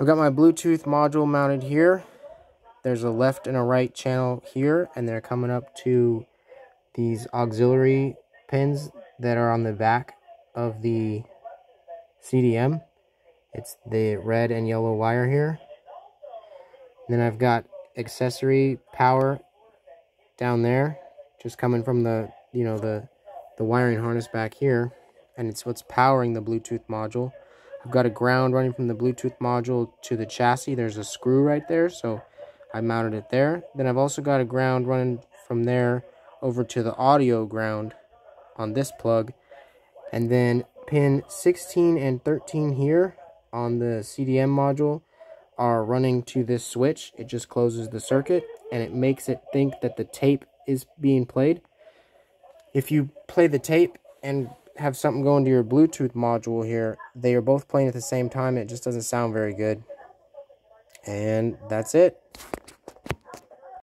I've got my Bluetooth module mounted here. There's a left and a right channel here, and they're coming up to these auxiliary pins that are on the back of the CDM. It's the red and yellow wire here. then I've got accessory power down there, just coming from the, you know, the, the wiring harness back here. And it's what's powering the Bluetooth module. I've got a ground running from the Bluetooth module to the chassis. There's a screw right there, so I mounted it there. Then I've also got a ground running from there over to the audio ground on this plug. And then pin 16 and 13 here on the CDM module are running to this switch. It just closes the circuit and it makes it think that the tape is being played. If you play the tape and have something going to your Bluetooth module here, they are both playing at the same time. It just doesn't sound very good. And that's it.